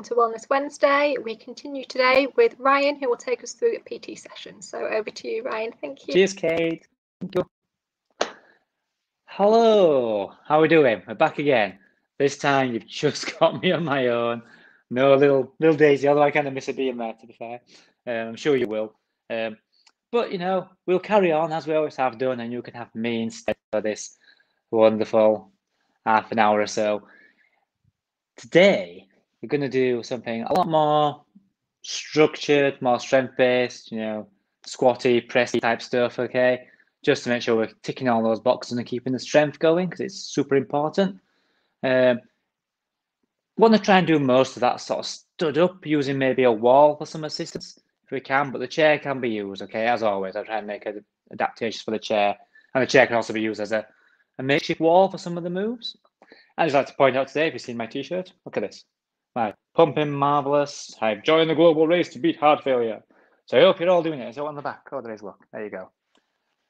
welcome to Wellness Wednesday. We continue today with Ryan, who will take us through a PT session. So over to you, Ryan. Thank you. Cheers, Kate. Thank you. Hello, how are we doing? We're back again. This time you've just got me on my own. No little little Daisy, although I kind of miss a being there, to be fair. Um, I'm sure you will. Um, but you know, we'll carry on as we always have done, and you can have me instead for this wonderful half an hour or so. Today, we're going to do something a lot more structured, more strength based, you know, squatty, pressy type stuff, okay? Just to make sure we're ticking all those boxes and keeping the strength going because it's super important. Um, want to try and do most of that sort of stood up using maybe a wall for some assistance if we can, but the chair can be used, okay? As always, I try and make adaptations for the chair, and the chair can also be used as a, a makeshift wall for some of the moves. I'd just like to point out today, if you've seen my t-shirt, look at this. My Pumping Marvellous. I've joined the global race to beat heart failure. So I hope you're all doing it. Is it. On the back. Oh, there is look. There you go.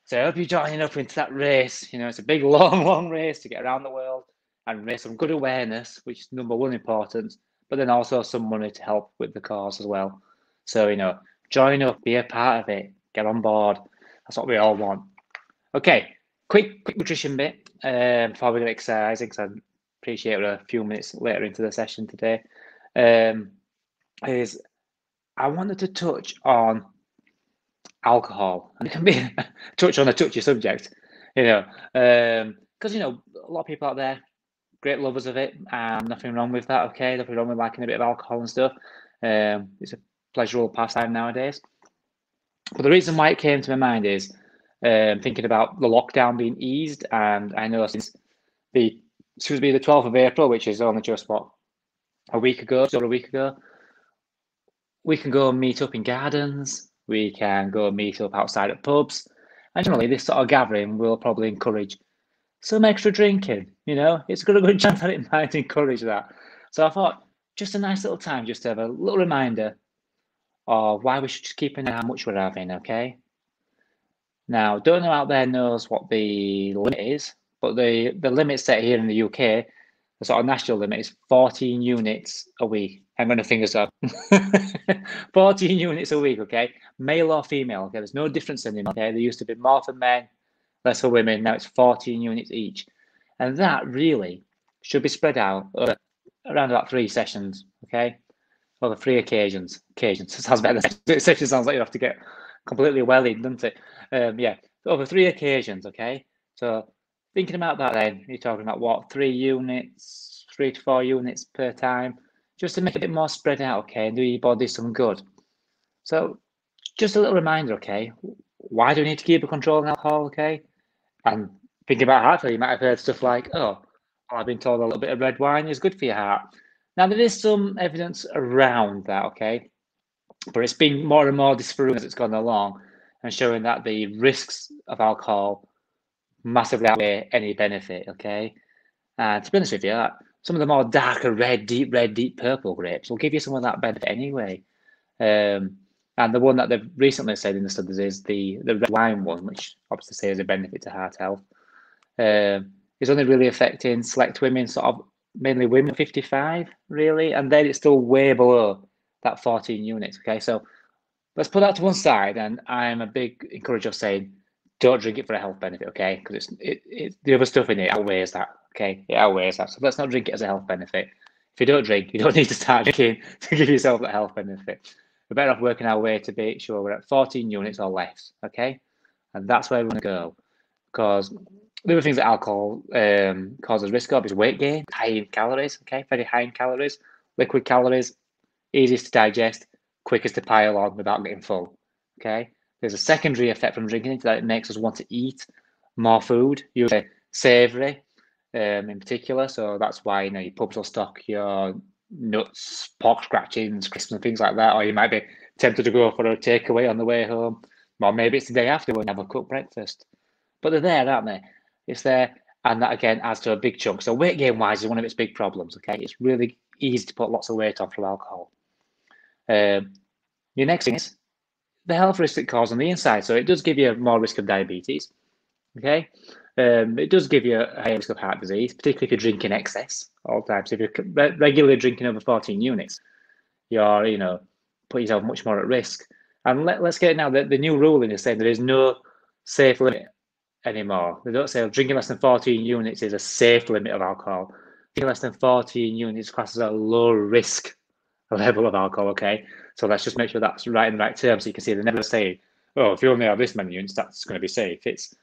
So I hope you're joining up into that race. You know, it's a big, long, long race to get around the world and raise some good awareness, which is number one important, but then also some money to help with the cause as well. So, you know, join up, be a part of it, get on board. That's what we all want. Okay, quick quick nutrition bit um, before we get exercising, because appreciate we're a few minutes later into the session today. Um, is I wanted to touch on alcohol, and it can be touch on a touchy subject, you know, because um, you know a lot of people out there great lovers of it. Um, nothing wrong with that. Okay, nothing wrong with liking a bit of alcohol and stuff. Um, it's a pleasurable pastime nowadays. But the reason why it came to my mind is um, thinking about the lockdown being eased, and I know since the excuse me the 12th of April, which is only just what a week ago, over a week ago, we can go and meet up in gardens. We can go and meet up outside at pubs, and generally this sort of gathering will probably encourage some extra drinking. You know, it's got a good chance that it might encourage that. So I thought just a nice little time just to have a little reminder of why we should just keep an eye on how much we're having, okay? Now, don't know out there knows what the limit is, but the, the limit set here in the UK, the sort of national limit is 14 units a week. I'm going to fingers up. 14 units a week, okay? Male or female, okay? There's no difference them, okay? There used to be more for men, less for women. Now it's 14 units each. And that really should be spread out over around about three sessions, okay? Over three occasions. Occasions. It sounds better. Session sounds like you have to get completely well in, doesn't it? Um, yeah, over three occasions, okay? So thinking about that then, you're talking about what, three units, three to four units per time, just to make it a bit more spread out, okay, and do your body some good. So just a little reminder, okay, why do we need to keep a control on alcohol, okay? And thinking about heart you might have heard stuff like, oh, I've been told a little bit of red wine is good for your heart. Now, there is some evidence around that, okay? But it's been more and more disproven as it's gone along and showing that the risks of alcohol massively outweigh any benefit, okay? And to be honest with you, some of the more darker red, deep red, deep purple grapes will give you some of that benefit anyway. Um, and the one that they've recently said in the studies is the, the red wine one, which obviously says a benefit to heart health uh, is only really affecting select women, sort of mainly women 55, really, and then it's still way below that 14 units. Okay, so let's put that to one side, and I'm a big encourager of saying don't drink it for a health benefit, okay? Because it's it, it the other stuff in it outweighs that. Okay, it outweighs that. So let's not drink it as a health benefit. If you don't drink, you don't need to start drinking to give yourself that health benefit. We're better off working our way to be sure we're at 14 units or less, okay? And that's where we want to go. Because the other things that alcohol um, causes risk of is weight gain, high in calories, okay, very high in calories, liquid calories, easiest to digest, quickest to pile on without getting full, okay. There's a secondary effect from drinking it that it makes us want to eat more food, usually savoury um, in particular. So that's why you know your pubs will stock your nuts, pork scratchings, crisps and things like that, or you might be tempted to go for a takeaway on the way home, or maybe it's the day after when you have a cooked breakfast. But they're there, aren't they? It's there, and that again adds to a big chunk. So weight gain wise is one of its big problems. Okay, it's really easy to put lots of weight on from alcohol. Um, your next thing is the health risk it causes on the inside. So it does give you more risk of diabetes. Okay, um, it does give you a higher risk of heart disease, particularly if you're drinking excess all. So if you're regularly drinking over 14 units, you're, you know, put yourself much more at risk. And let, let's get it now. The, the new ruling is saying there is no safe limit anymore. They don't say drinking less than 14 units is a safe limit of alcohol. Drinking less than 14 units classes a low risk level of alcohol. Okay, so let's just make sure that's right in the right terms. So you can see they never say, oh, if you only have this many units, that's going to be safe. It's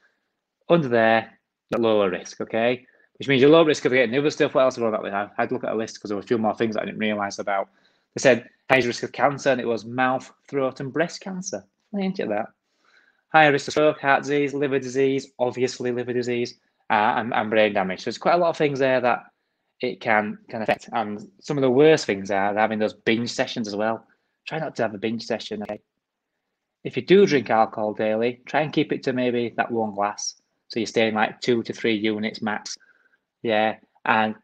under there, the lower risk. Okay, which means you're low risk of getting other stuff. What else have I got? I had to look at a list because there were a few more things I didn't realize about. They said highest risk of cancer, and it was mouth, throat, and breast cancer. Ain't it that? Higher risk of stroke, heart disease, liver disease, obviously liver disease, uh, and, and brain damage. So it's quite a lot of things there that it can can affect. And some of the worst things are having those binge sessions as well. Try not to have a binge session. If you do drink alcohol daily, try and keep it to maybe that one glass. So you're staying like two to three units max. Yeah. And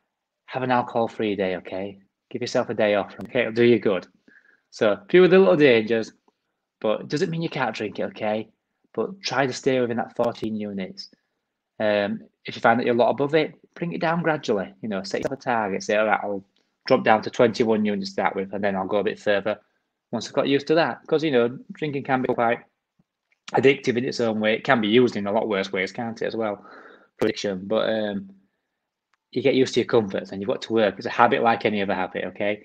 have an alcohol free day, okay? Give yourself a day off. Okay, it'll do you good. So a few of the little dangers, but it doesn't mean you can't drink it, okay? But try to stay within that 14 units. Um, if you find that you're a lot above it, bring it down gradually. You know, set yourself a target. Say, all right, I'll drop down to 21 units to start with, and then I'll go a bit further once I've got used to that. Because, you know, drinking can be quite addictive in its own way. It can be used in a lot worse ways, can't it, as well? Addiction. But um, you get used to your comforts and you've got to work. It's a habit like any other habit, okay?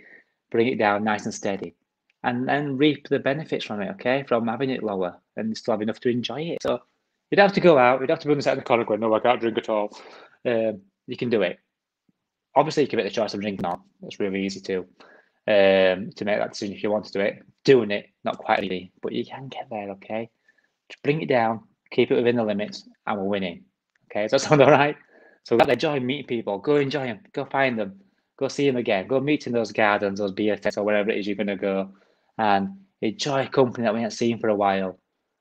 Bring it down nice and steady. And then reap the benefits from it, okay? From having it lower and still have enough to enjoy it. So you'd have to go out, you'd have to bring this out in the corner going, no, I can't drink at all. Um, you can do it. Obviously, you can make the choice of drinking on. It's really easy to um, to make that decision if you want to do it. Doing it, not quite easy, but you can get there, okay? Just bring it down, keep it within the limits, and we're winning. Okay, does that sound all right? So go enjoy meeting people. Go enjoy them. Go find them. Go see them again. Go meet in those gardens, those beer tents, or wherever it is you're going to go, and enjoy company that we haven't seen for a while.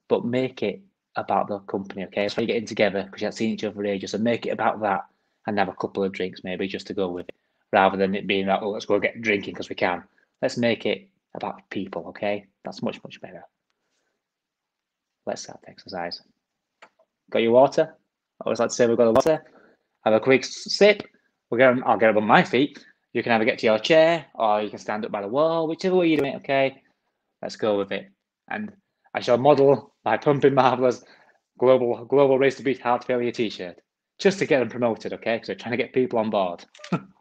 But make it about the company. Okay, so you're getting together because you haven't seen each other for ages. So make it about that and have a couple of drinks maybe just to go with it, rather than it being like, oh, let's go get drinking because we can. Let's make it about people. Okay, that's much much better. Let's start the exercise. Got your water? I always like to say we've got the water have a quick sip. We're get, I'll get up on my feet. You can either get to your chair or you can stand up by the wall, whichever way you're doing it, okay? Let's go with it. And I shall model my Pumping Marvellous global global race to beat heart failure t-shirt just to get them promoted, okay? Because we're trying to get people on board.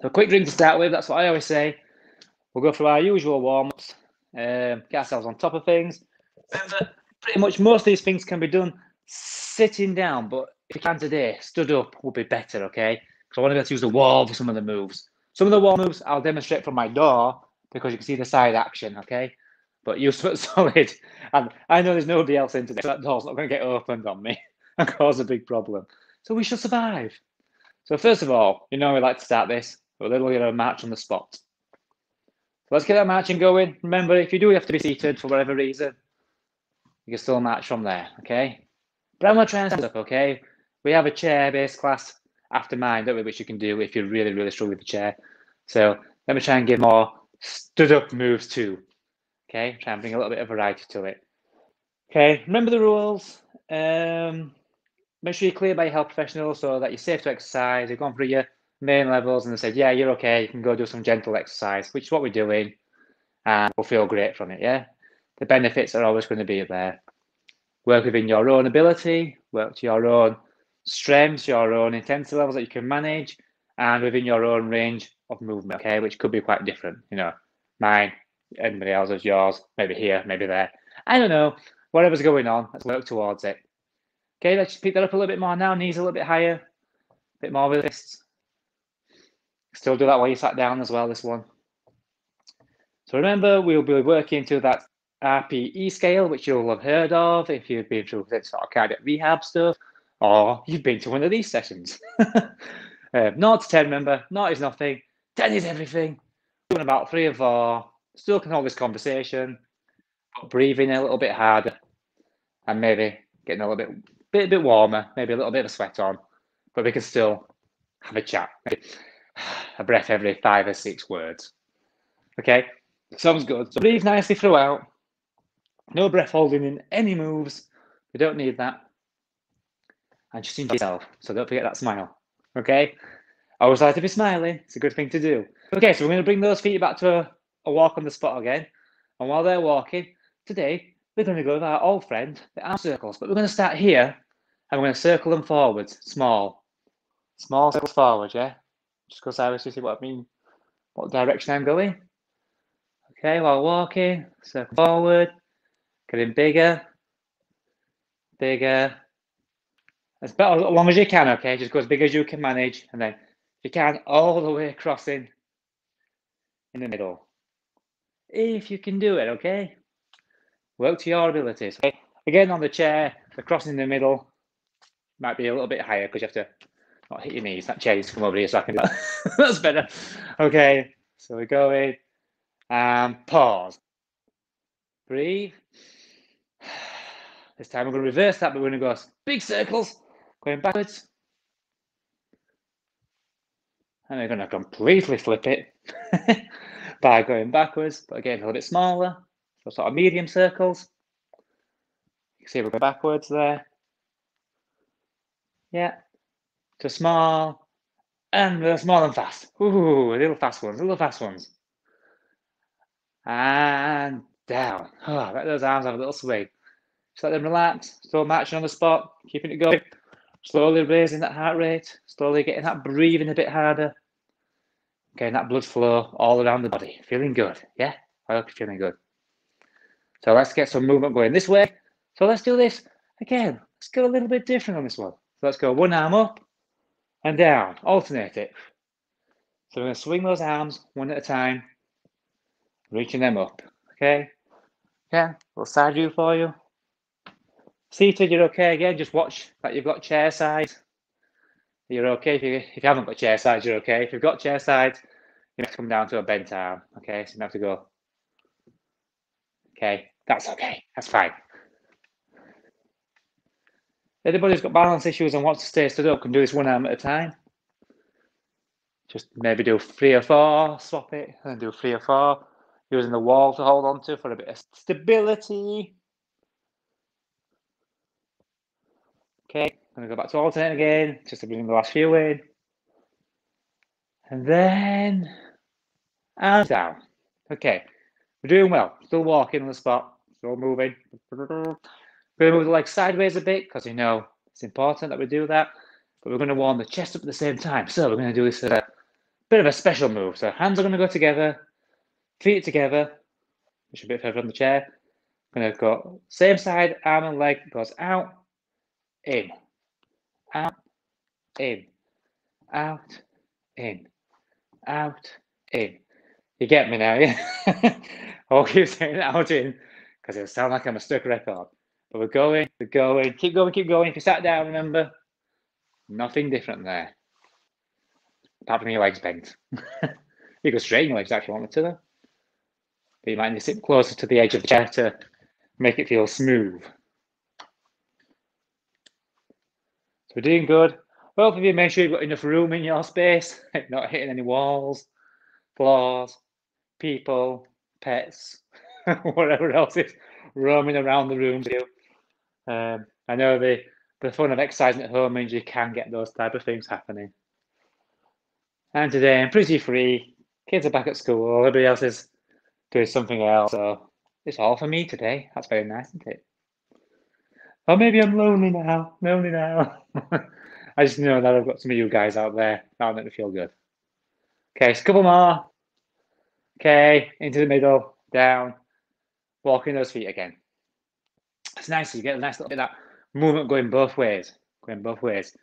so a quick drink to start with, that's what I always say. We'll go through our usual warm-ups, um, get ourselves on top of things. Remember, pretty much most of these things can be done sitting down, but if you can today, stood up would be better, okay? Because I want to be able to use the wall for some of the moves. Some of the wall moves I'll demonstrate from my door because you can see the side action, okay? But foot solid. And I know there's nobody else in today, so that door's not going to get opened on me and cause a big problem. So we shall survive. So first of all, you know we like to start this a little bit of a match on the spot. So let's get that marching going. Remember, if you do have to be seated for whatever reason, you can still match from there, okay? But I'm going to try and stand up, okay? We have a chair-based class after mine, don't we, which you can do if you're really, really struggle with the chair. So let me try and give more stood-up moves too. Okay, try and bring a little bit of variety to it. Okay, remember the rules. Um, make sure you're clear by your health professional so that you're safe to exercise. You've gone through your main levels and they said, yeah, you're okay. You can go do some gentle exercise, which is what we're doing. And we'll feel great from it, yeah? The benefits are always going to be there work within your own ability, work to your own strengths, your own intensity levels that you can manage, and within your own range of movement, okay, which could be quite different. You know, mine, anybody else's, yours, maybe here, maybe there. I don't know. Whatever's going on, let's work towards it. Okay, let's pick that up a little bit more now. Knees a little bit higher, a bit more with wrists. Still do that while you sat down as well, this one. So remember, we'll be working to that RPE scale, which you'll have heard of if you've been through this sort of cardiac rehab stuff, or you've been to one of these sessions. um, not to 10, remember, not is nothing, 10 is everything. Doing about three or four, still can hold this conversation, but breathing a little bit harder, and maybe getting a little bit, bit, bit warmer, maybe a little bit of sweat on, but we can still have a chat. A breath every five or six words. Okay, sounds good. So breathe nicely throughout. No breath holding in any moves. We don't need that. And just enjoy yourself. So don't forget that smile. Okay? I always like to be smiling. It's a good thing to do. Okay, so we're going to bring those feet back to a, a walk on the spot again. And while they're walking, today we're going to go with our old friend, the arm circles. But we're going to start here and we're going to circle them forwards, small. Small circles forward, yeah? Just go sideways to see what I mean, what direction I'm going. Okay, while walking, circle forward, getting bigger, bigger. As, as long as you can, okay? Just go as big as you can manage. And then, if you can, all the way crossing in the middle. If you can do it, okay? Work to your abilities. Okay? Again, on the chair, the crossing in the middle might be a little bit higher because you have to not hit your knees. That chair needs to come over here so I can do that. That's better. Okay, so we're going and pause. Breathe. This time we're going to reverse that, but we're going to go big circles, going backwards. And we're going to completely flip it by going backwards, but again, a little bit smaller. So sort of medium circles. You can see we're going backwards there. Yeah. To small and uh, small and fast. Ooh, little fast ones, little fast ones. And down. Oh, let those arms have a little swing. Just let them relax. Still matching on the spot, keeping it going. Slowly raising that heart rate. Slowly getting that breathing a bit harder. Getting that blood flow all around the body. Feeling good. Yeah? I hope you're feeling good. So let's get some movement going this way. So let's do this again. Let's go a little bit different on this one. So let's go one arm up and down. Alternate it. So we're going to swing those arms one at a time, reaching them up. Okay? Yeah, little side view for you. Seated, you're okay again. Just watch that you've got chair sides. You're okay. If you, if you haven't got chair sides, you're okay. If you've got chair sides, you have to come down to a bent arm. Okay, so you have to go. Okay, that's okay. That's fine. Anybody who's got balance issues and wants to stay stood up can do this one arm at a time. Just maybe do three or four, swap it, and do three or four, using the wall to hold on to for a bit of stability. Okay, I'm gonna go back to alternate again, just to bring the last few in. And then and down. Okay, we're doing well. Still walking on the spot, still moving. We're move the legs sideways a bit because you know it's important that we do that. But we're going to warm the chest up at the same time. So we're going to do this a bit of a special move. So hands are going to go together, feet together, which a bit further on the chair. I'm going to go same side, arm and leg goes out, in, out, in, out, in, out, in. You get me now, yeah? I'll keep saying out in because it'll sound like I'm a stuck record. But we're going, we're going, keep going, keep going. If you sat down, remember, nothing different there. Apart from your legs bent. you could straighten your legs if you wanted to, though. But you might need to sit closer to the edge of the chair to make it feel smooth. So we're doing good. Of you make sure you've got enough room in your space, not hitting any walls, floors, people, pets, whatever else is roaming around the room. Um, I know the, the fun of exercising at home means you can get those type of things happening. And today I'm pretty free. Kids are back at school. Everybody else is doing something else. So it's all for me today. That's very nice, isn't it? Or maybe I'm lonely now. Lonely now. I just know that I've got some of you guys out there. That'll make me feel good. Okay, so a couple more. Okay, into the middle, down, walking those feet again. It's nice. You get a nice little bit of that movement going both ways, going both ways.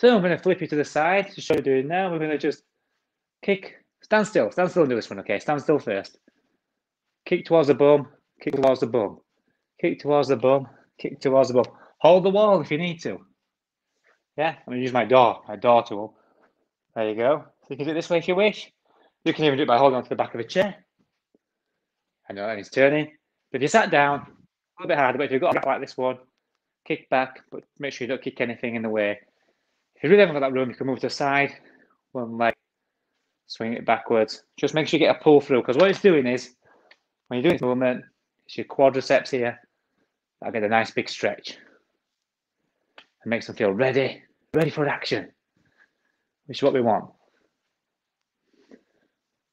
So I'm going to flip you to the side to show you doing now. We're going to just kick, stand still, stand still and do this one. Okay, stand still first. Kick towards the bum, kick towards the bum, kick towards the bum, kick towards the bum. Hold the wall if you need to. Yeah, I'm going to use my door, my door tool. There you go. So you can do it this way if you wish. You can even do it by holding onto the back of a chair. I know, and it's turning. But if you sat down, a little bit harder, but if you've got a like this one, kick back, but make sure you don't kick anything in the way. If you really haven't got that room, you can move to the side, one leg, swing it backwards. Just make sure you get a pull through, because what it's doing is, when you're doing this movement, it's your quadriceps here. I get a nice big stretch. It makes them feel ready, ready for action, which is what we want.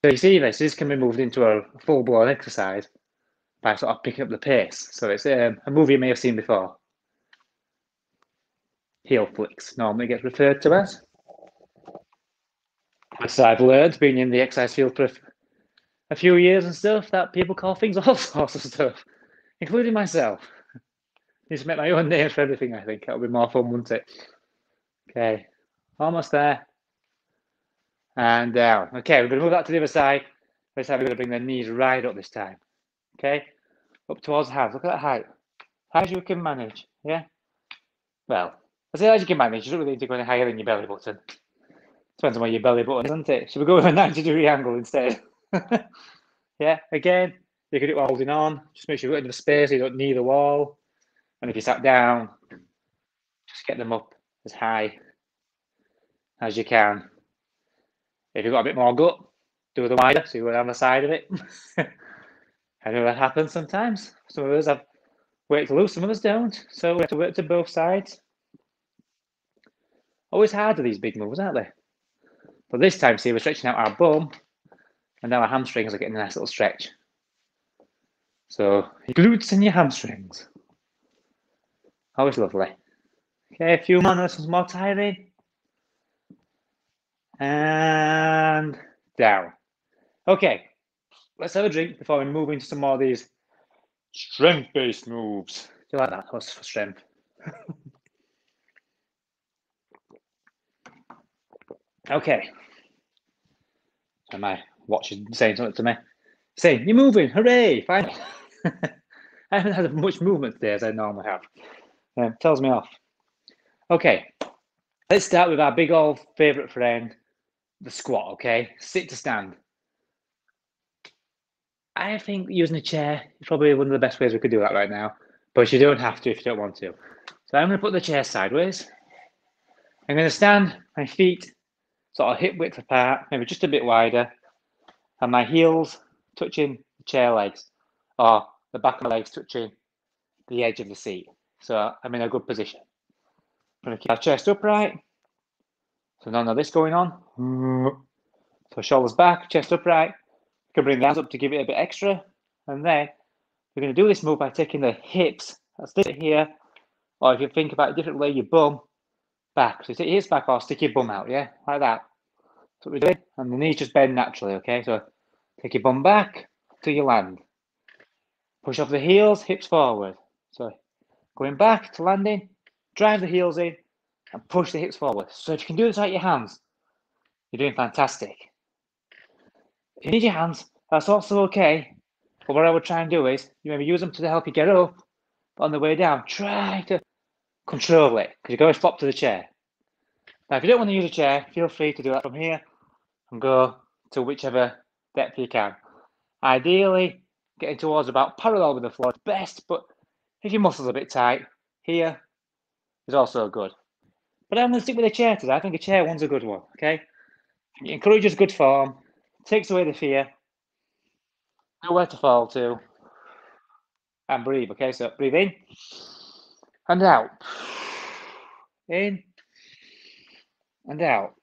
So you see this, this can be moved into a full-blown exercise by sort of picking up the pace. So it's um, a movie you may have seen before. Heel flicks normally gets referred to as. As I've learned, being in the exercise field for a, few years and stuff, that people call things all sorts of stuff, including myself. Need to make my own name for everything, I think. That'll be more fun, wouldn't it? Okay, almost there. And down. Okay, we're going to move that to the other side. This time we're going to bring the knees right up this time. Okay, up towards the hands. Look at that height. How as you can manage, yeah? Well, as high as you can manage, you don't really need to go any higher than your belly button. Depends on where your belly button is, doesn't it? Should we go with a 90 degree angle instead? yeah, again, you can do it while holding on. Just make sure you've got enough space, so you don't knee the wall. And if you sat down, just get them up as high as you can. If you've got a bit more gut, do the wider so you go down the side of it. I know that happens sometimes. Some of us have weight to lose, some of us don't. So we have to work to both sides. Always hard are these big moves, aren't they? But this time, see, we're stretching out our bum, and now our hamstrings are getting a nice little stretch. So your glutes and your hamstrings. Always lovely. Okay, a few more, some more tiring. And down. Okay, let's have a drink before we move into some more of these strength-based moves. Do you like that? That's for strength. okay. So my watch is saying something to me. Saying, you're moving, hooray, finally. I haven't had as much movement today as I normally have. Um, tells me off. Okay, let's start with our big old favourite friend, the squat, okay? Sit to stand. I think using a chair is probably one of the best ways we could do that right now, but you don't have to if you don't want to. So I'm going to put the chair sideways. I'm going to stand my feet sort of hip width apart, maybe just a bit wider, and my heels touching the chair legs, or the back of my legs touching the edge of the seat. So I'm in a good position. I'm going to keep our chest upright. So none of this going on. So shoulders back, chest upright. You can bring the hands up to give it a bit extra. And then we're going to do this move by taking the hips, that's it here, or if you think about it differently, your bum back. So take your hips back or stick your bum out, yeah, like that. That's what we're doing. And the knees just bend naturally, okay? So take your bum back till you land. Push off the heels, hips forward. So going back to landing, drive the heels in and push the hips forward. So if you can do this out your hands, you're doing fantastic. You need your hands, that's also okay. But what I would try and do is you maybe use them to help you get up, but on the way down, try to control it because you're going to flop to the chair. Now, if you don't want to use a chair, feel free to do that from here and go to whichever depth you can. Ideally, getting towards about parallel with the floor is best, but if your muscles are a bit tight, here is also good. But I'm going to stick with a chair today. I think a chair one's a good one, okay? It encourages good form, takes away the fear, nowhere to fall to, and breathe, okay? So breathe in and out. In and out.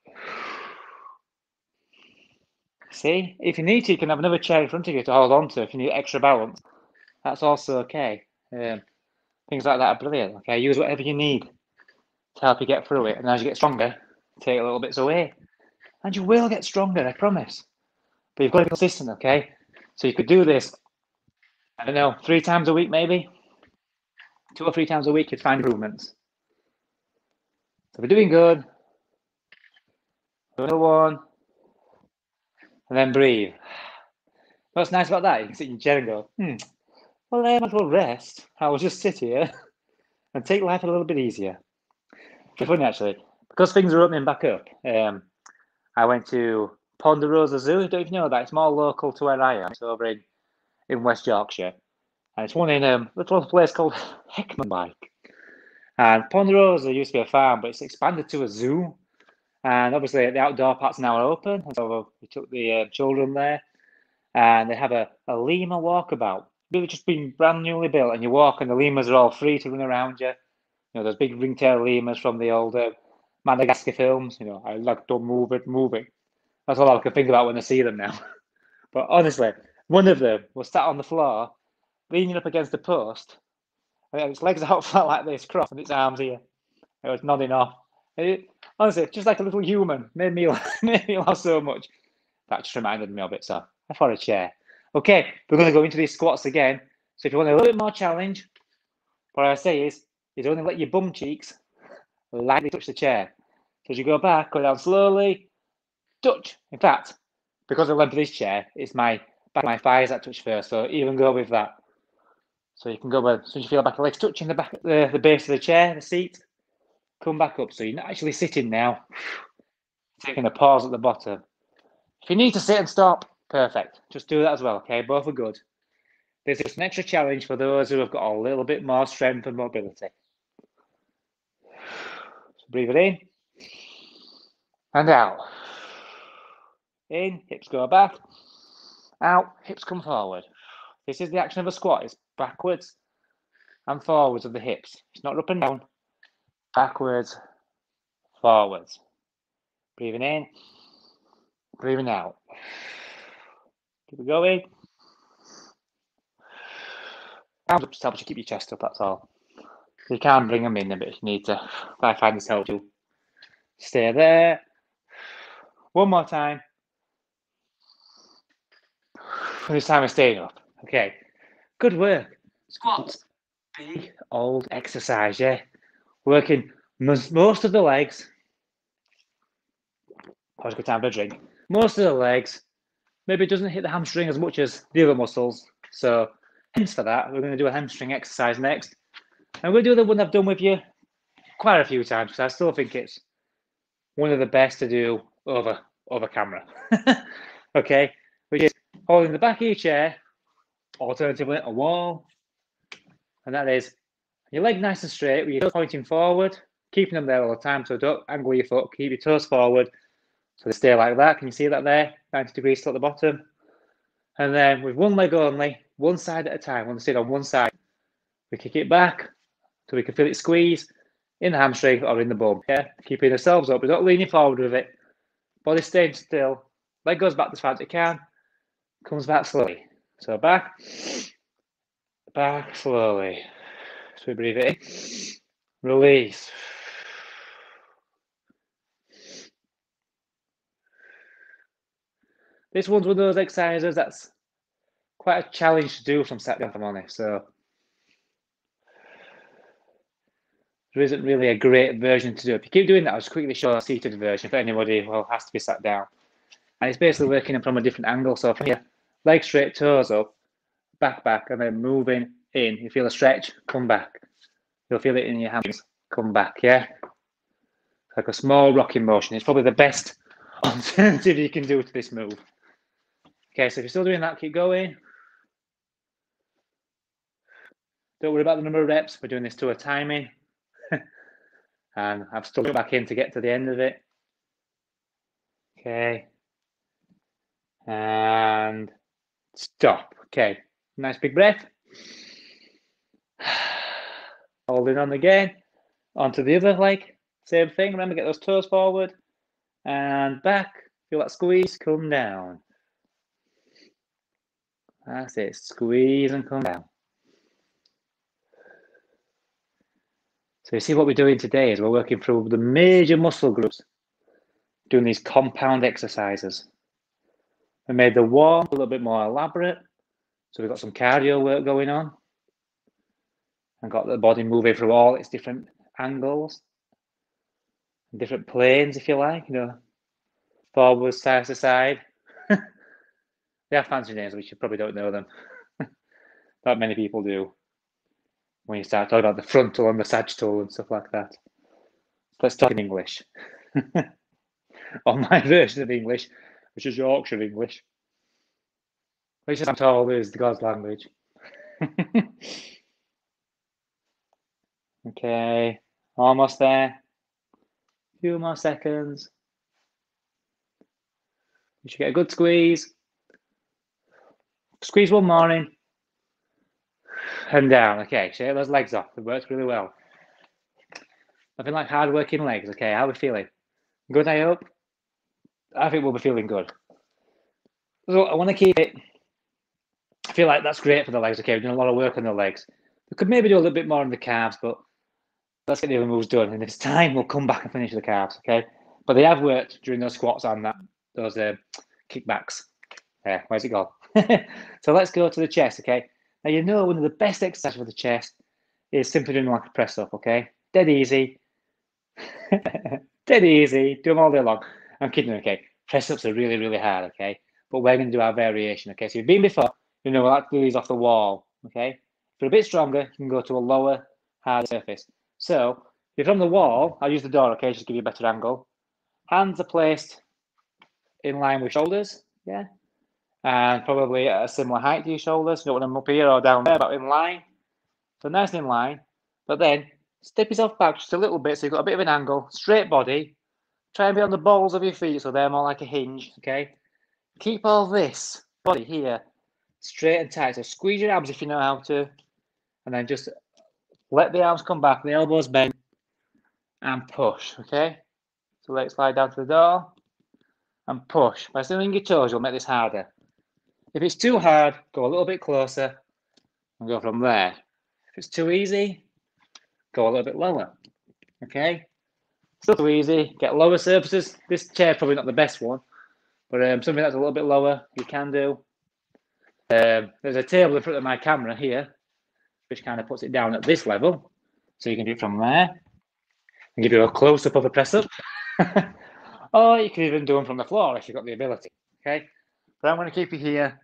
See, if you need to, you can have another chair in front of you to hold on to if you need extra balance. That's also okay. Um, things like that are brilliant. Okay, use whatever you need to help you get through it. And as you get stronger, take little bits away. And you will get stronger, I promise. But you've got to be consistent, okay? So you could do this, I don't know, three times a week maybe. Two or three times a week, you'd find improvements. So we're doing good. Another one. And then breathe. What's nice about that? You can sit in your chair and go, hmm, well, I might as well rest. I will just sit here and take life a little bit easier. It's funny actually, because things are opening back up. Um, I went to Ponderosa Zoo. I Don't even know that? It's more local to where I am. It's over in, in West Yorkshire. And it's one in um, a little place called Heckmondwike. And Ponderosa used to be a farm, but it's expanded to a zoo. And obviously, the outdoor parts now are open. So we took the uh, children there, and they have a, a lemur walkabout. Really, just been brand newly built, and you walk, and the lemurs are all free to run around you. You know, those big ringtail lemurs from the old uh, Madagascar films. You know, I like don't move it, move it. That's all I can think about when I see them now. but honestly, one of them was sat on the floor, leaning up against the post, and its legs out flat like this, crossed, and its arms here. It was nodding off. It, honestly, just like a little human, made me made me laugh so much. That just reminded me of it. So I thought a chair. Okay, we're going to go into these squats again. So if you want a little bit more challenge, what I say is, is only let your bum cheeks lightly touch the chair. So as you go back, go down slowly, touch. In fact, because the length of this chair, it's my back my thighs that touch first. So even go with that. So you can go with, so you feel back of legs touching the back, the, the base of the chair, the seat, come back up. So you're not actually sitting now, taking a pause at the bottom. If you need to sit and stop, perfect. Just do that as well, okay? Both are good. This is an extra challenge for those who have got a little bit more strength and mobility. So breathe it in and out. In, hips go back. Out, hips come forward. This is the action of a squat. It's backwards and forwards of the hips. It's not up and down. Backwards, forwards. Breathing in, breathing out. Keep it going. Arms up just helps you keep your chest up, that's all. You can bring them in a bit if you need to. I find this helpful. Stay there. One more time. This time I'm staying up. Okay. Good work. Squats. Big old exercise, yeah. Working most, most of the legs. Always a good time for a drink. Most of the legs. Maybe it doesn't hit the hamstring as much as the other muscles. So hence for that, we're going to do a hamstring exercise next. And we'll do the one I've done with you quite a few times because I still think it's one of the best to do over over camera. okay, which is holding the back of your chair, alternatively a wall, and that is your leg nice and straight with your toes pointing forward, keeping them there all the time. So don't angle your foot, keep your toes forward. So they stay like that. Can you see that there? 90 degrees at the bottom. And then with one leg only, one side at a time, want to sit on one side. We kick it back so we can feel it squeeze in the hamstring or in the bum. Yeah, keeping ourselves up. We're not leaning forward with it. Body staying still. Leg goes back as far as it can. Comes back slowly. So back, back slowly. So we breathe in. Release. This one's one of those exercises that's quite a challenge to do from sat down, if I'm honest. So there isn't really a great version to do. If you keep doing that, I'll just quickly show a seated version for anybody who has to be sat down. And it's basically working from a different angle. So from here, leg straight, toes up, back, back, and then moving in. You feel a stretch, come back. You'll feel it in your hands, come back, yeah? Like a small rocking motion. It's probably the best alternative you can do to this move. Okay, so if you're still doing that, keep going. Don't worry about the number of reps. We're doing this to a timing. and I've still got back in to get to the end of it. Okay. And stop. Okay. Nice big breath. Holding on again. Onto the other leg. Same thing. Remember, get those toes forward and back. Feel that squeeze. Come down. That's it. Squeeze and come down. So you see what we're doing today is we're working through the major muscle groups, doing these compound exercises. We made the warm a little bit more elaborate. So we've got some cardio work going on and got the body moving through all its different angles, different planes, if you like, you know, forward, side to side. they have fancy names, which you probably don't know them. Not many people do when you start talking about the frontal and the sagittal and stuff like that. Let's talk in English. on my version of English, which is Yorkshire English. Which I'm told is the God's language. okay, almost there. Few more seconds. You should get a good squeeze. Squeeze one more in. And down. Okay, shake those legs off. It works really well. I Nothing like hard working legs. Okay, how are we feeling? Good, I hope. I think we'll be feeling good. So I want to keep it. I feel like that's great for the legs. Okay, we're doing a lot of work on the legs. We could maybe do a little bit more on the calves, but let's get the other moves done. And this time we'll come back and finish the calves. Okay, but they have worked during those squats and that those uh, kickbacks. Yeah, where's it gone? so let's go to the chest. Okay, now you know one of the best exercises for the chest is simply doing like a press up. Okay, dead easy, dead easy. Do them all day long. I'm kidding. Okay, press ups are really really hard. Okay, but we're going to do our variation. Okay, so you've been before. You know we'll have to do these off the wall. Okay, if you're a bit stronger, you can go to a lower hard surface. So if you're on the wall, I'll use the door. Okay, just give you a better angle. Hands are placed in line with shoulders. Yeah, and probably at a similar height to your shoulders. You don't want them up here or down there, but in line. So nice in line. But then step yourself back just a little bit so you've got a bit of an angle, straight body. Try and be on the balls of your feet so they're more like a hinge, okay? Keep all this body here straight and tight. So squeeze your abs if you know how to. And then just let the arms come back, the elbows bend, and push, okay? So let's slide down to the door and push. By stealing your toes, you'll make this harder. If it's too hard, go a little bit closer and go from there. If it's too easy, go a little bit lower. Okay? Still too easy. Get lower surfaces. This chair probably not the best one, but um, something that's a little bit lower you can do. Um, there's a table in front of my camera here, which kind of puts it down at this level. So you can do it from there and give you a close up of a press up. or you can even do them from the floor if you've got the ability. Okay? But I'm going to keep you here.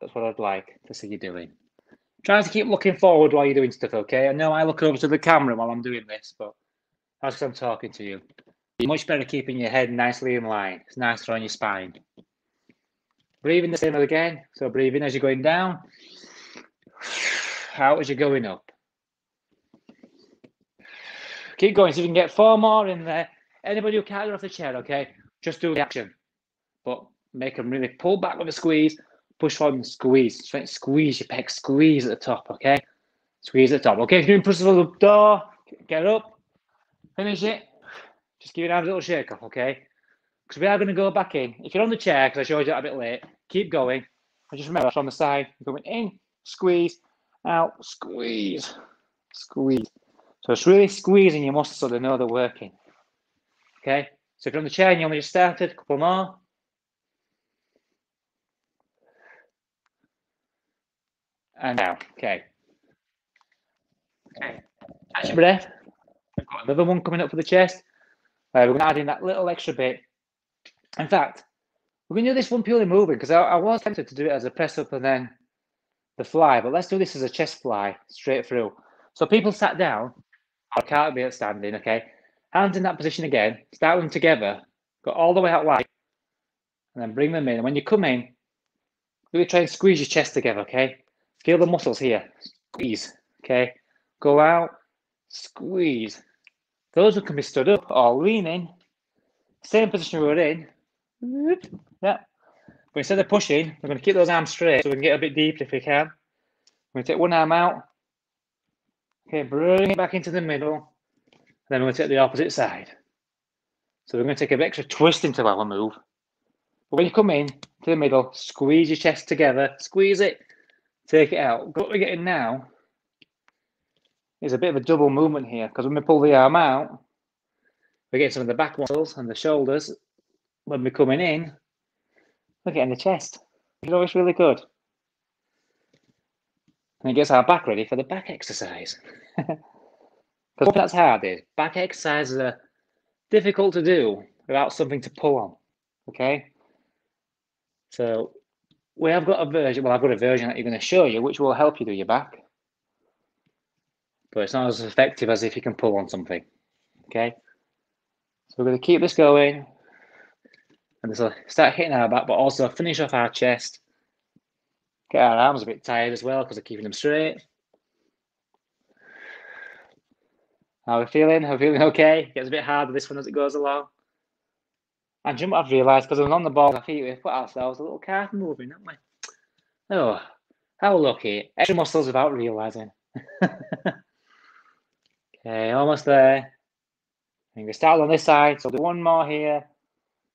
That's what I'd like to see you doing. Trying to keep looking forward while you're doing stuff, okay? I know I look over to the camera while I'm doing this, but because I'm talking to you. You're much better keeping your head nicely in line. It's nicer on your spine. Breathing the same again. So breathing as you're going down, out as you're going up. Keep going. So you can get four more in there. Anybody who can't get off the chair, okay? Just do the action. But make them really pull back with a squeeze, push forward and squeeze. Straight squeeze your pec, squeeze at the top, okay? Squeeze at the top. Okay, if you're doing push the door, get up, finish it. Just give your arms a little shake off, okay? Because we are going to go back in. If you're on the chair, because I showed you that a bit late, keep going. And just remember, from the side, you're going in, squeeze, out, squeeze, squeeze. So it's really squeezing your muscles so they know they're working. Okay, so if you're on the chair and you only just started, a couple more. And now, okay. Okay, catch your breath. Got another one coming up for the chest. Uh, we're going to add in that little extra bit. In fact, we're going to do this one purely moving because I, I, was tempted to do it as a press up and then the fly, but let's do this as a chest fly straight through. So people sat down, I can't be standing, okay? Hands in that position again, start them together, go all the way out wide, and then bring them in. And when you come in, really try and squeeze your chest together, okay? Feel the muscles here. Squeeze, okay? Go out, squeeze. Those who can be stood up or leaning, same position we were in. Yeah. But instead of pushing, we're going to keep those arms straight so we can get a bit deeper if we can. We're going to take one arm out. Okay, bring it back into the middle. Then we're going to take the opposite side. So we're going to take a bit extra twist into our move. But when you come in to the middle, squeeze your chest together, squeeze it, take it out. What we're getting now is a bit of a double movement here because when we pull the arm out, we're getting some of the back muscles and the shoulders. When we're coming in, we're getting the chest. It's always really good. And it gets our back ready for the back exercise. Because that's hard is back exercises are difficult to do without something to pull on. Okay. So we have got a version. Well, I've got a version that you're going to show you, which will help you do your back. But it's not as effective as if you can pull on something. Okay. So we're going to keep this going. And this will start hitting our back, but also finish off our chest. Get our arms a bit tired as well because of keeping them straight. How are we feeling? Are we feeling okay? It gets a bit harder this one as it goes along. And you know what I've realised? Because I'm on the ball, I think we've put ourselves a little card moving, haven't we? Oh, how lucky. Extra muscles without realising. okay, almost there. We start on this side, so do one more here.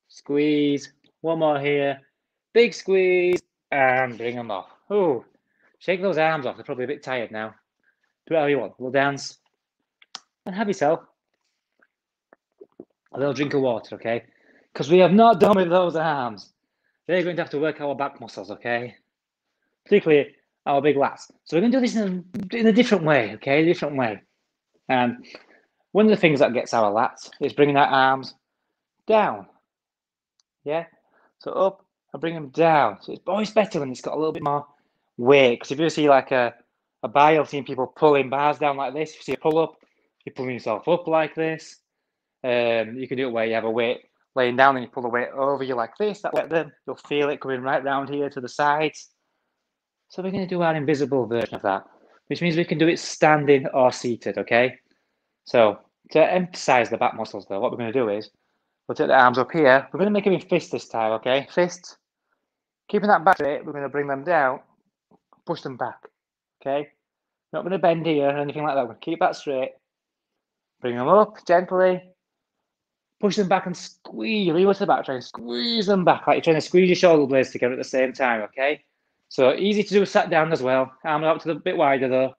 Squeeze. One more here. Big squeeze and bring them off. Oh, shake those arms off. They're probably a bit tired now. Do whatever you want. We'll dance and have yourself a little drink of water, okay? Because we have not done with those arms. They're going to have to work our back muscles, okay? Particularly our big lats. So we're going to do this in a, in a different way, okay? A different way. And one of the things that gets our lats is bringing our arms down. Yeah? So up and bring them down. So it's always better when it's got a little bit more weight. Because if you see like a, a bar, you've seen people pulling bars down like this. If you see a pull up, you're pulling yourself up like this. Um, you can do it where you have a weight laying down and you pull the weight over you like this. That way then you'll feel it coming right round here to the sides. So we're going to do our invisible version of that, which means we can do it standing or seated, okay? So to emphasize the back muscles though, what we're to do is we'll take the arms up here. We're to make them in fists this time, okay? Fists. Keeping that back straight, we're to bring them down, push them back, okay? Not to bend here or anything like that. We're to keep that straight. Bring them up gently, push them back and squeeze. Lean to the back, try and squeeze them back, like you're trying to squeeze your shoulder blades together at the same time, okay? So easy to do sat down as well. Arm out to the bit wider though.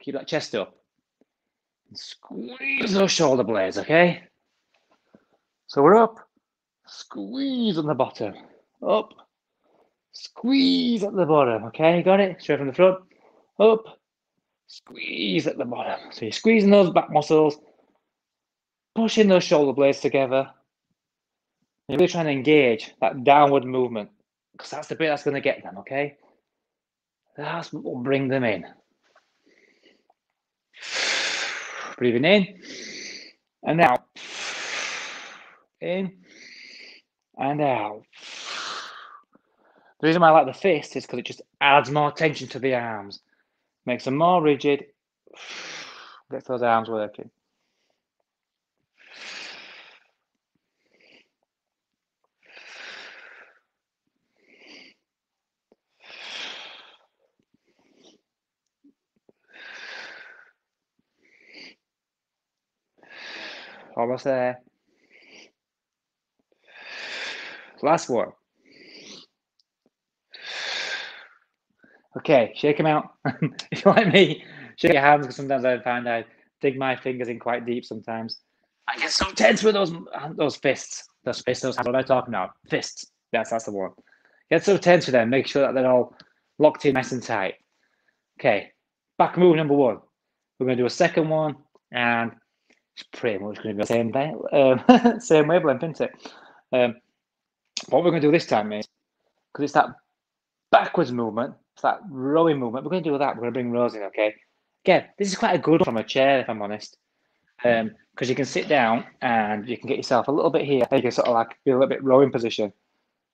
Keep that chest up. Squeeze those shoulder blades, okay? So we're up, squeeze on the bottom, up, squeeze at the bottom, okay? Got it? Straight from the front, up, squeeze at the bottom. So you're squeezing those back muscles pushing those shoulder blades together. You're really trying to engage that downward movement because that's the bit that's going to get them, okay? That's what will bring them in. Breathing in and out. In and out. The reason why I like the fist is because it just adds more tension to the arms, makes them more rigid, gets those arms working. Almost there. Last one. Okay, shake them out. if you like me, shake your hands because sometimes I find I dig my fingers in quite deep sometimes. I get so tense with those those fists. Those fists, those hands. What am I talking about? Fists. Yes, that's the one. Get so tense with them. Make sure that they're all locked in nice and tight. Okay, back move number one. We're going to do a second one and it's pretty much going to be the same thing, um, same wavelength, isn't it? Um, what we're going to do this time is because it's that backwards movement, it's that rowing movement. We're going to do that. We're going to bring rows in, okay? Again, this is quite a good from a chair, if I'm honest, because um, you can sit down and you can get yourself a little bit here. You can sort of like be a little bit rowing position.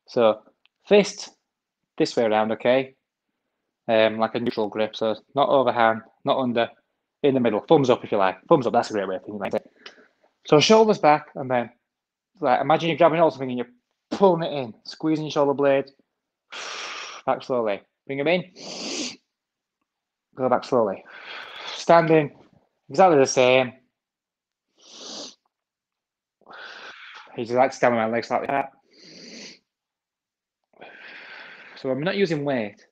So fist this way around, okay? Um, like a neutral grip, so not overhand, not under, in the middle. Thumbs up if you like. Thumbs up, that's a great way of thinking about it. So shoulders back, and then like imagine you're grabbing hold something and you're pulling it in, squeezing your shoulder blade, Back slowly. Bring them in. Go back slowly. Standing, exactly the same. Just like to stand with my legs like that. So I'm not using weight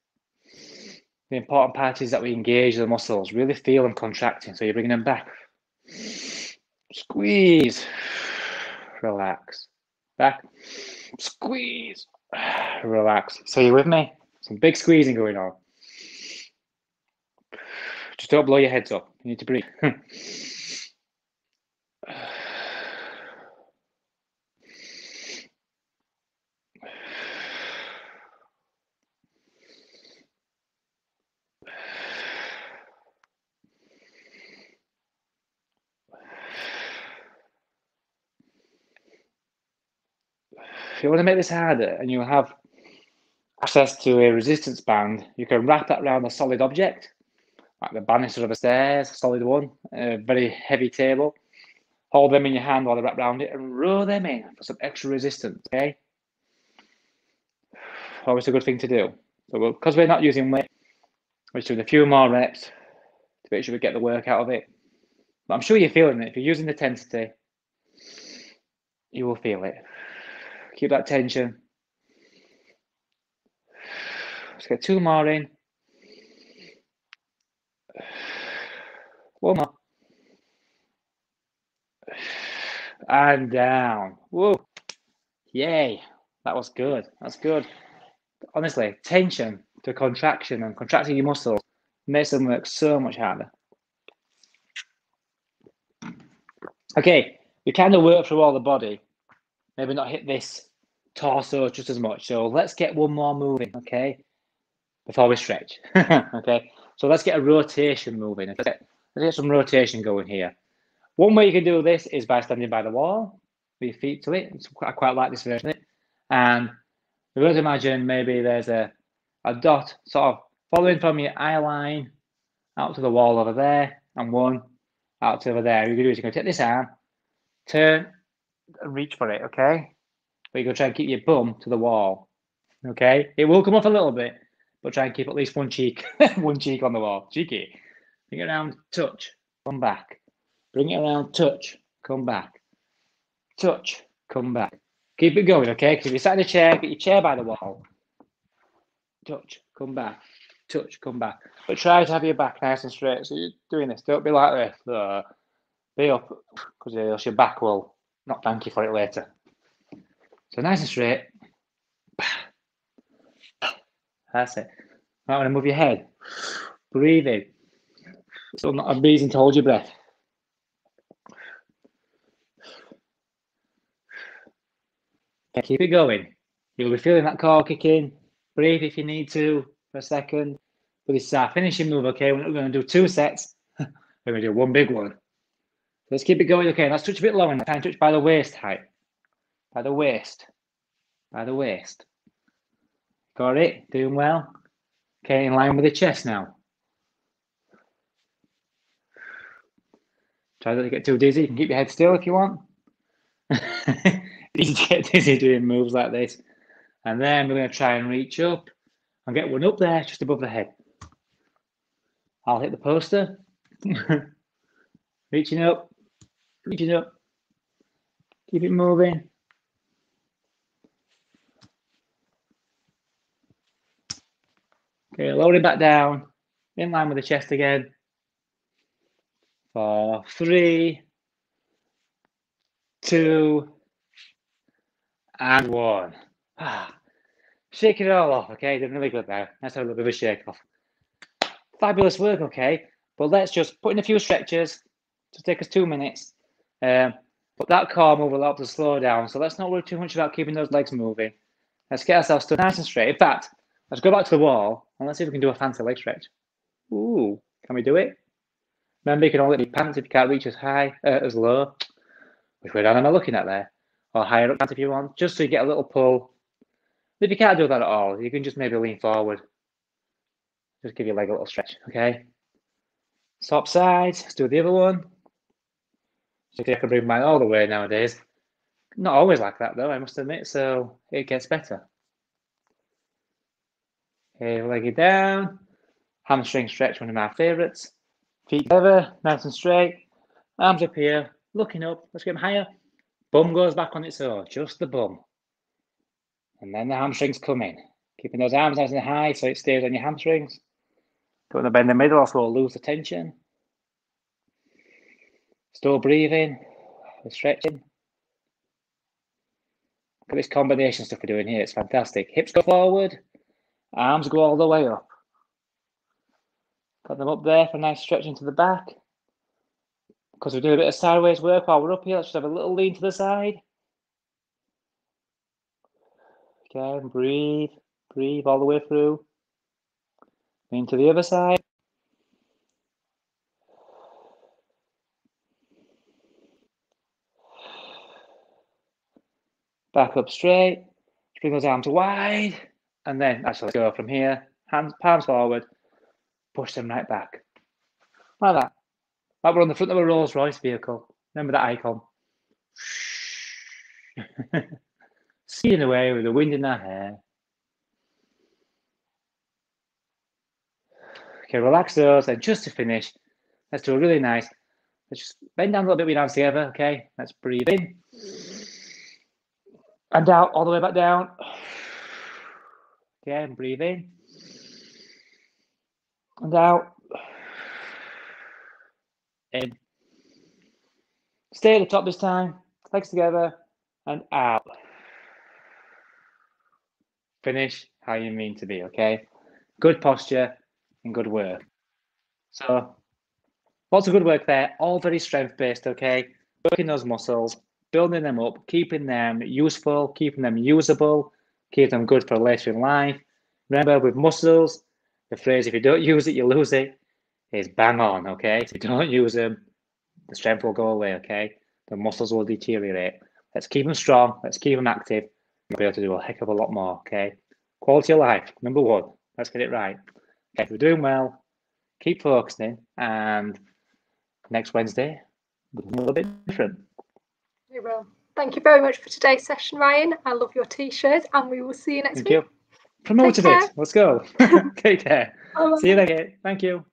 the important part is that we engage the muscles, really feel them contracting. So you're bringing them back. Squeeze. Relax. Back. Squeeze. Relax. So you're with me? Some big squeezing going on. Just don't blow your heads up. You need to breathe. you want to make this harder and you have access to a resistance band, you can wrap that around a solid object, like the banister of a stairs, a solid one, a very heavy table. Hold them in your hand while they wrap around it and row them in for some extra resistance, okay? Always a good thing to do. So we'll, because we're not using weight, we're just doing a few more reps to make sure we get the work out of it. But I'm sure you're feeling it. If you're using the intensity, you will feel it keep that tension, Let's get two more in. One more. And down. Whoa. Yay. That was good. That's good. Honestly, tension to contraction and contracting your muscles makes them work so much harder. Okay, we kind of work through all the body. Maybe not hit this torso just as much. So let's get one more moving, okay? Before we stretch. okay. So let's get a rotation moving. Let's get, let's get some rotation going here. One way you can do this is by standing by the wall with your feet to it. I quite like this version. And we would imagine maybe there's a, a dot sort of following from your eye line out to the wall over there and one out to over there. You're going to do is you're going to take this arm, turn reach for it, okay? But you're going to try and keep your bum to the wall, okay? It will come off a little bit, but try and keep at least one cheek, one cheek on the wall. Cheeky. Bring it around, touch, come back. Bring it around, touch, come back. Touch, come back. Keep it going, okay? Because if you sat in a chair, get your chair by the wall. Touch, come back. Touch, come back. But try to have your back nice and straight. So you're doing this. Don't be like this. Uh, be up, because else your back will not thank you for it later. So nice and straight. That's it. Right, when to move your head. Breathe in. So not a reason to hold your breath. Okay, keep it going. You'll be feeling that core kicking. Breathe if you need to for a second. But this is our finishing move, okay? We're not going to do two sets. We're going to do one big one. Let's keep it going. Okay, let's touch a bit lower. Try and touch by the waist height. By the waist. By the waist. Got it? Doing well? Okay, in line with the chest now. Try not to get too dizzy. You can keep your head still if you want. To get dizzy doing moves like this. And then we're going to try and reach up and get one up there just above the head. I'll hit the poster. reaching up, reaching up. Keep it moving. Okay, it back down, in line with the chest again. For three, two, and one. Ah, shaking it all off, okay? Doing really good there. Let's have a little bit of a shake off. Fabulous work, okay? But let's just put in a few stretches to take us two minutes. Um, but that core move will help to slow down. So let's not worry too much about keeping those legs moving. Let's get ourselves stood nice and straight. In fact, let's go back to the wall and let's see if we can do a fancy leg stretch. Ooh, can we do it? Remember, you can only be pants if you can't reach as high, uh, as low. Which way down am I looking at there? Or higher up pants if you want, just so you get a little pull. If you can't do that at all, you can just maybe lean forward. Just give your leg a little stretch, okay? Swap sides, let's do the other one. So I can bring mine all the way nowadays. Not always like that though, I must admit, so it gets better. Okay, it down. Hamstring stretch, one of my favorites. Feet together, nice and straight. Arms up here, looking up. Let's get them higher. Bum goes back on its own, just the bum. And then the hamstrings come in. Keeping those arms nice and high so it stays on your hamstrings. Don't want to bend the middle, else we'll lose the tension. Still breathing, we're stretching. Look at this combination stuff we're doing here. It's fantastic. Hips go forward, arms go all the way up. Got them up there for a nice stretch into the back. Because we're doing a bit of sideways work while we're up here, let's just have a little lean to the side. Okay, breathe, breathe all the way through. Lean to the other side. Back up straight. Bring those arms wide. And then actually let's go from here. Hands, palms forward. Push them right back. Like that. Like we're on the front of a Rolls Royce vehicle. Remember that icon? Skiing away with the wind in our hair. Okay, relax those. And just to finish, let's do a really nice. Let's just bend down a little bit with your arms together. Okay, let's breathe in and out all the way back down. Again, breathe in and out. In. Stay at the top this time. Legs together and out. Finish how you mean to be, okay? Good posture and good work. So, lots of good work there, all very strength based, okay? Working those muscles, building them up, keeping them useful, keeping them usable, keep them good for later in life. Remember, with muscles, the phrase if you don't use it, you lose it is bang on, okay? If you don't use them, the strength will go away, okay? The muscles will deteriorate. Let's keep them strong, let's keep them active. You'll be able to do a heck of a lot more, okay? Quality of life, number one. Let's get it right. Okay, if we're doing well, keep focusing, and next Wednesday, we'll be a little bit different. We will. Thank you very much for today's session, Ryan. I love your t-shirt, and we will see you next Thank week. you. Promote Take it. Let's go. Take care. See you later. Thank you.